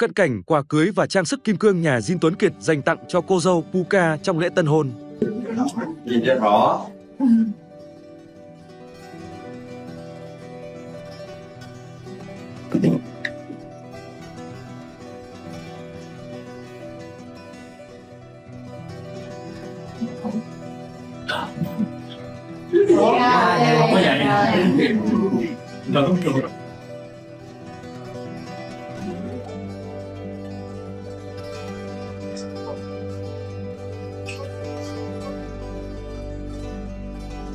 Cận cảnh quà cưới và trang sức kim cương nhà Diên Tuấn Kiệt dành tặng cho cô dâu Puka trong lễ tân hôn. Nhìn cho rõ. Không có vậy. Rồi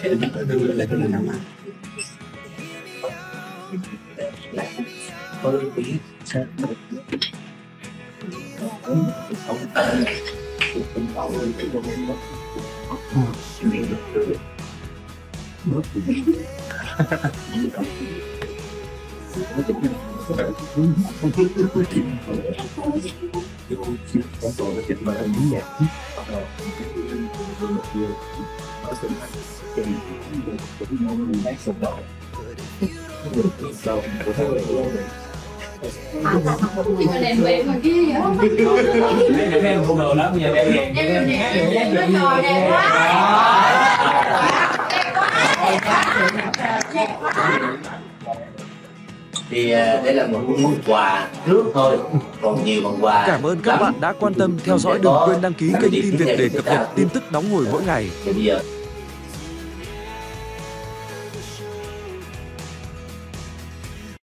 Dạ. Đèn quẹt mà kia vậy? Mấy em không đồ lắm, giờ em Em em em em nó ngồi đẹp quá. Thì à, đây là một món quà trước thôi, còn nhiều phần quà. Cảm ơn các bạn đã quan tâm theo dõi. Đừng quên đăng ký kênh tin Việt để cập nhật tin tức nóng hổi mỗi ngày.